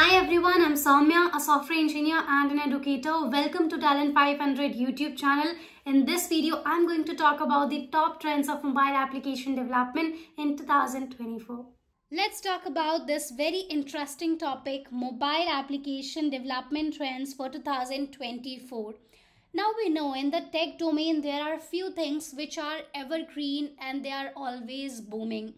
Hi everyone, I'm Soumya, a software engineer and an educator. Welcome to Talent 500 YouTube channel. In this video, I'm going to talk about the top trends of mobile application development in 2024. Let's talk about this very interesting topic, mobile application development trends for 2024. Now we know in the tech domain there are few things which are evergreen and they are always booming.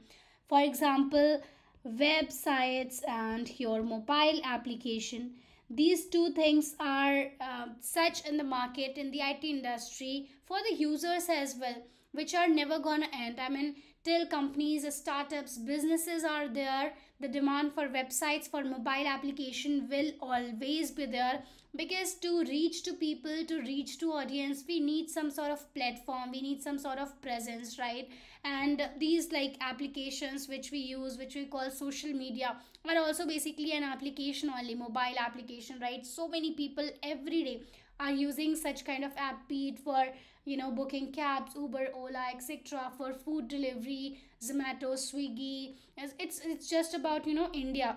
For example, websites and your mobile application. These two things are uh, such in the market in the IT industry for the users as well which are never gonna end. I mean till companies startups businesses are there the demand for websites for mobile application will always be there. Because to reach to people to reach to audience we need some sort of platform we need some sort of presence right? And these like applications which we use which we call social media are also basically an application only mobile application right? So many people every day are using such kind of app be for you know booking cabs uber ola etc for food delivery zomato swiggy. It's it's just about you know india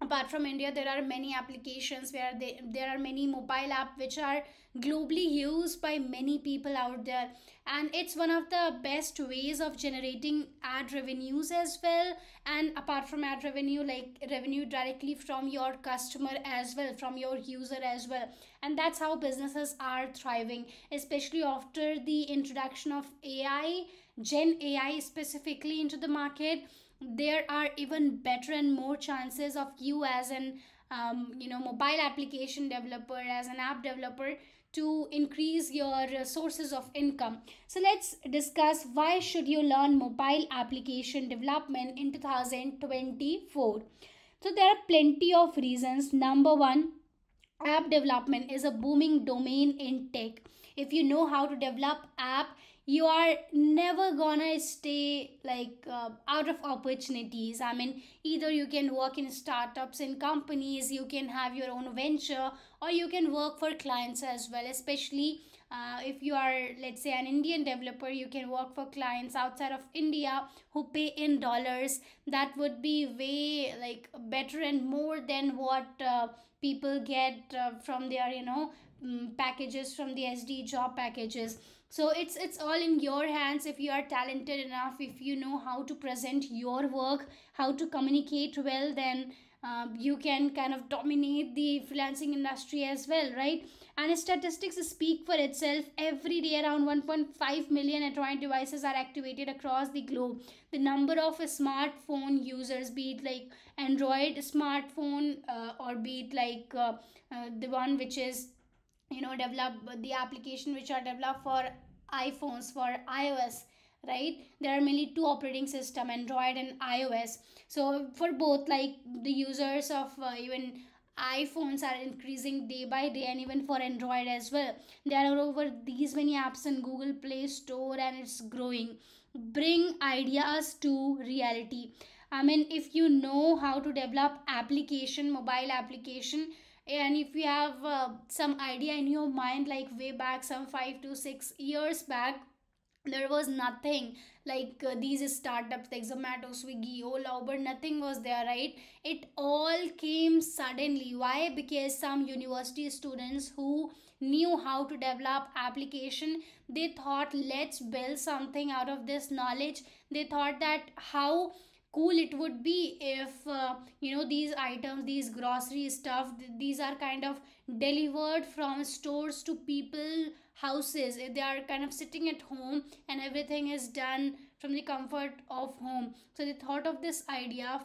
apart from india there are many applications where they, there are many mobile app which are globally used by many people out there. And it's one of the best ways of generating ad revenues as well. And apart from ad revenue like revenue directly from your customer as well from your user as well. And that's how businesses are thriving especially after the introduction of ai gen ai specifically into the market there are even better and more chances of you as an um, you know mobile application developer as an app developer to increase your sources of income. So let's discuss why should you learn mobile application development in 2024 so there are plenty of reasons. Number one app development is a booming domain in tech. If you know how to develop app you are never gonna stay like uh, out of opportunities. I mean either you can work in startups and companies you can have your own venture or you can work for clients as well. Especially uh, if you are let's say an indian developer you can work for clients outside of india who pay in dollars. That would be way like better and more than what uh, people get uh, from their you know um, packages from the sd job packages so it's it's all in your hands if you are talented enough if you know how to present your work how to communicate well then um, you can kind of dominate the freelancing industry as well right? And statistics speak for itself. Every day around 1.5 million android devices are activated across the globe. The number of smartphone users be it like android smartphone uh, or be it like uh, uh, the one which is you know develop the application which are developed for iphones for ios right there are mainly two operating system android and ios so for both like the users of uh, even iPhones are increasing day by day and even for Android as well. There are over these many apps in Google Play Store and it's growing. Bring ideas to reality. I mean, if you know how to develop application, mobile application, and if you have uh, some idea in your mind like way back some 5 to 6 years back there was nothing. Like uh, these startups like zomato swiggy ola uber nothing was there right? It all came suddenly. Why? Because some university students who knew how to develop application they thought let's build something out of this knowledge. They thought that how cool it would be if uh, you know these items these grocery stuff th- these are kind of delivered from stores to people houses. If they are kind of sitting at home and everything is done from the comfort of home. So they thought of this idea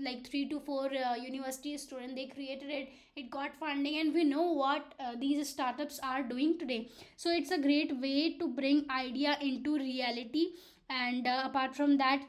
like 3 to 4 uh, university students they created it it got funding and we know what uh, these startups are doing today. So it's a great way to bring idea into reality. And uh, apart from that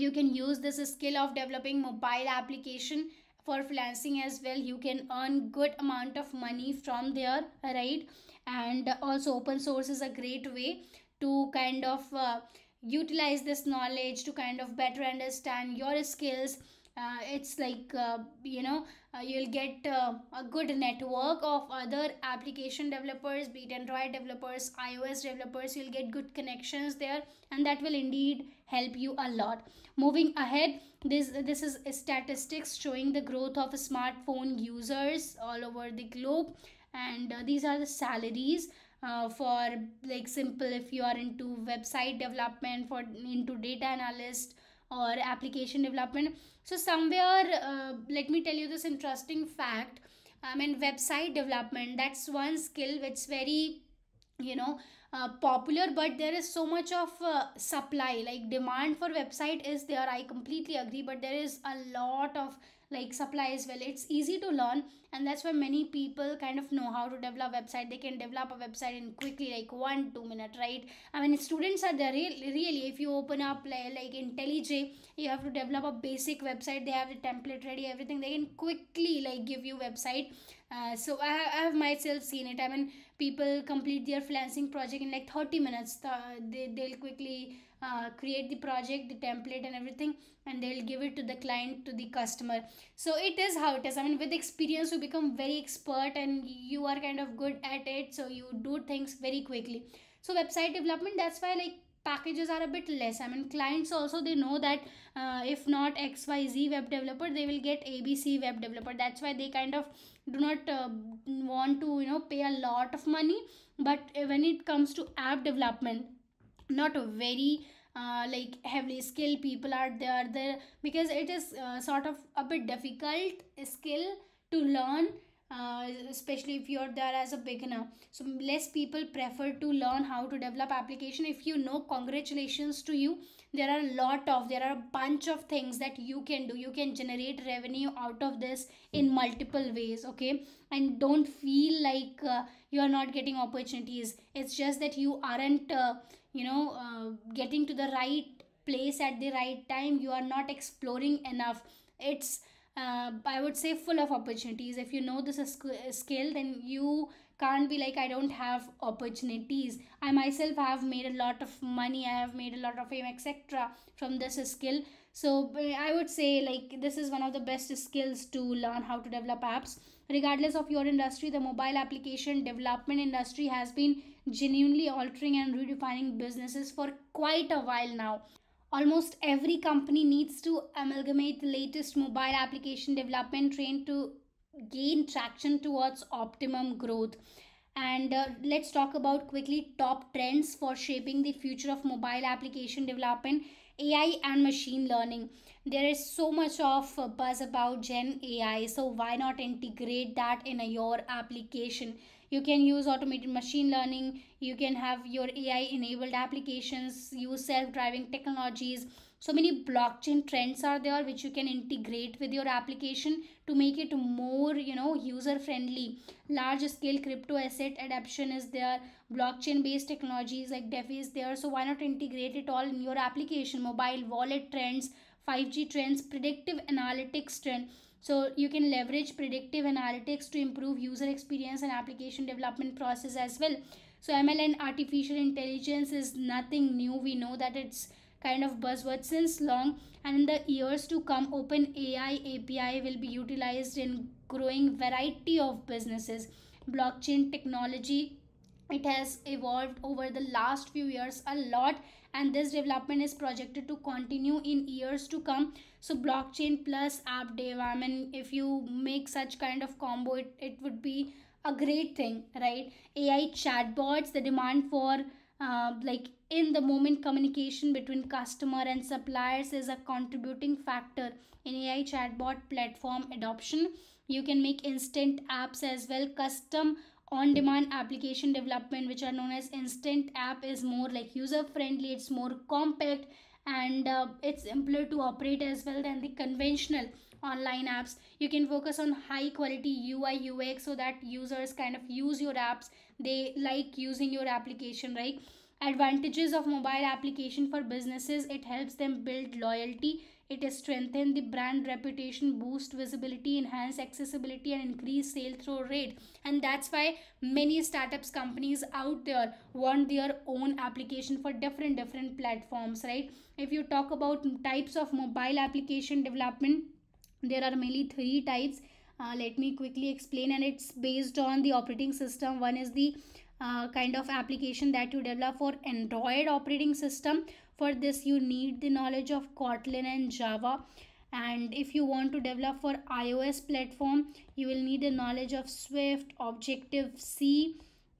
you can use this skill of developing mobile application for freelancing as well. You can earn good amount of money from there right? And also open source is a great way to kind of uh, utilize this knowledge to kind of better understand your skills uh, it's like uh, you know uh, you'll get uh, a good network of other application developers be it android developers ios developers. You'll get good connections there and that will indeed help you a lot. Moving ahead this this is statistics showing the growth of smartphone users all over the globe. And uh, these are the salaries uh, for like simple if you are into website development for into data analyst or application development. So somewhere uh, let me tell you this interesting fact. I mean website development that's one skill which very you know uh, popular but there is so much of uh, supply. Like demand for website is there i completely agree but there is a lot of like supply as well. It's easy to learn and that's why many people kind of know how to develop website. They can develop a website in quickly like one two minute right? I mean students are there really, really if you open up like, intellij you have to develop a basic website. They have the template ready everything. They can quickly like give you website. Uh, so I, I have myself seen it. I mean people complete their freelancing project in like 30 minutes. They, they'll quickly uh, create the project the template and everything and they'll give it to the client to the customer. So it is how it is. I mean with experience you become very expert and you are kind of good at it so you do things very quickly. So website development that's why like packages are a bit less. I mean clients also they know that uh, if not xyz web developer they will get abc web developer. That's why they kind of do not uh, want to you know pay a lot of money. But when it comes to app development not very uh, like heavily skilled people are there there because it is uh, sort of a bit difficult skill to learn uh, especially if you're there as a beginner. So less people prefer to learn how to develop application. If you know congratulations to you. There are a lot of there are a bunch of things that you can do. You can generate revenue out of this in multiple ways okay? And don't feel like uh, you are not getting opportunities. It's just that you aren't uh, you know uh, getting to the right place at the right time you are not exploring enough. It's uh, i would say full of opportunities. If you know this is skill then you can't be like i don't have opportunities. I myself have made a lot of money i have made a lot of fame etc from this skill. So i would say like this is one of the best skills to learn how to develop apps regardless of your industry the mobile application development industry has been genuinely altering and redefining businesses for quite a while now. Almost every company needs to amalgamate the latest mobile application development trend to gain traction towards optimum growth. And uh, let's talk about quickly top trends for shaping the future of mobile application development ai and machine learning. There is so much of buzz about gen ai so why not integrate that in a, your application? You can use automated machine learning. You can have your ai enabled applications use self-driving technologies so many blockchain trends are there which you can integrate with your application to make it more you know user friendly large scale crypto asset adoption is there. Blockchain based technologies like defi is there. So why not integrate it all in your application? Mobile wallet trends 5g trends predictive analytics trend. So you can leverage predictive analytics to improve user experience and application development process as well. So ml and artificial intelligence is nothing new. We know that it's kind of buzzword since long and in the years to come open ai api will be utilized in growing variety of businesses. Blockchain technology it has evolved over the last few years a lot and this development is projected to continue in years to come. So blockchain plus app dev i mean if you make such kind of combo it, it would be a great thing right? Ai chatbots the demand for uh, like in the moment communication between customer and suppliers is a contributing factor in ai chatbot platform adoption. You can make instant apps as well. Custom on demand application development which are known as instant app is more like user friendly it's more compact and uh, it's simpler to operate as well than the conventional online apps. You can focus on high quality ui ux so that users kind of use your apps. They like using your application right? Advantages of mobile application for businesses it helps them build loyalty it strengthens the brand reputation boost visibility enhance accessibility and increase sale through rate. And that's why many startups companies out there want their own application for different different platforms right? If you talk about types of mobile application development there are mainly three types. Uh, let me quickly explain and it's based on the operating system. One is the uh, kind of application that you develop for android operating system. For this you need the knowledge of kotlin and java. And if you want to develop for ios platform you will need a knowledge of swift objective c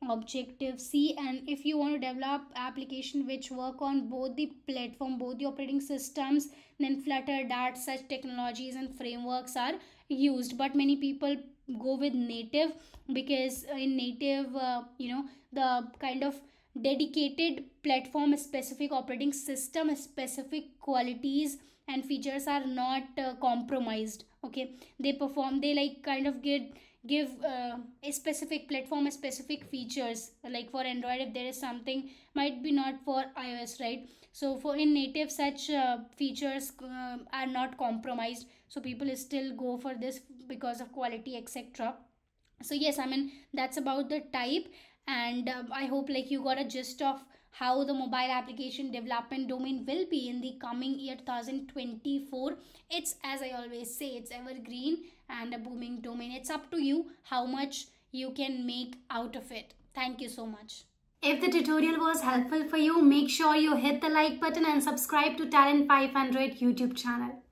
objective c and if you want to develop application which work on both the platform both the operating systems then flutter dart such technologies and frameworks are used. But many people go with native because in native uh, you know the kind of dedicated platform specific operating system specific qualities and features are not uh, compromised okay? They perform they like kind of get give uh, a specific platform a specific features. Like for android if there is something might be not for ios right? So for in native such uh, features uh, are not compromised. So people still go for this because of quality etc so yes i mean that's about the type. And um, i hope like you got a gist of how the mobile application development domain will be in the coming year 2024 it's as i always say it's evergreen and a booming domain. It's up to you how much you can make out of it. Thank you so much. If the tutorial was helpful for you make sure you hit the like button and subscribe to talent 500 youtube channel